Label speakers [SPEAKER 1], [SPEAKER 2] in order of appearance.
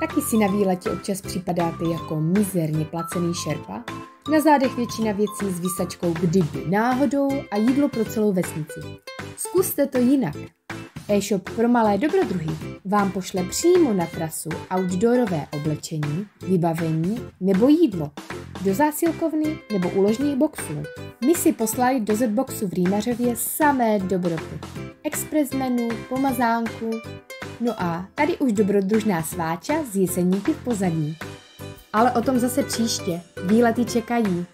[SPEAKER 1] Taky si na výletě občas připadáte jako mizerně placený šerpa? Na zádech většina věcí s vysačkou kdyby náhodou a jídlo pro celou vesnici. Zkuste to jinak. E-shop pro malé dobrodruhy vám pošle přímo na trasu outdoorové oblečení, vybavení nebo jídlo do zásilkovny nebo uložních boxů. My si poslali do Z-boxu v Rýmařově samé dobroty. Express menu, pomazánku, no a tady už dobrodružná sváča z jeseníky v pozadí. Ale o tom zase příště. Výlety čekají.